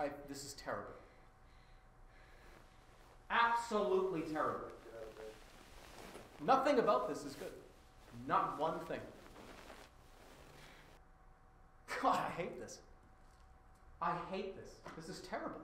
I, this is terrible. Absolutely terrible. Nothing about this is good. Not one thing. God, I hate this. I hate this. This is terrible.